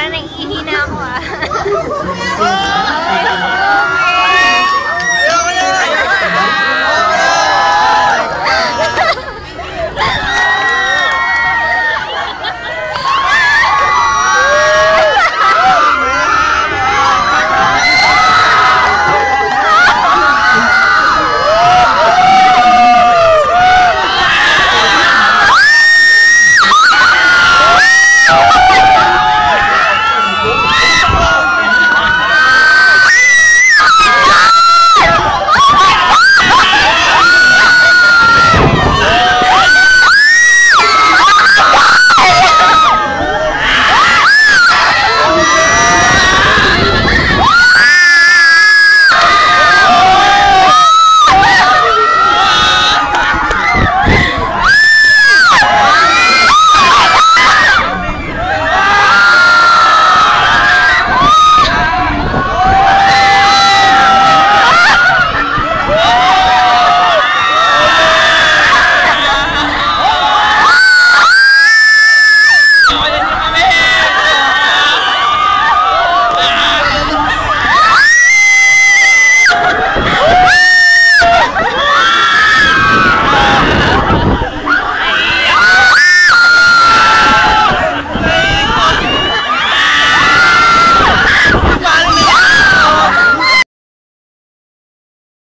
Parang naiihi na ako ah.